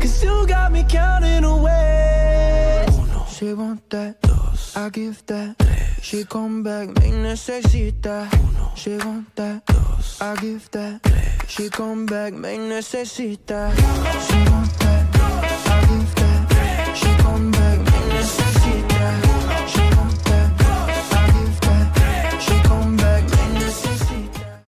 Cause you got me counting away. Oh, Uno, she want that, dos, I give that. Tres, she come back, me necesita. Oh, Uno, she want that, dos, I give that. Tres, she come back, me necesita. She want.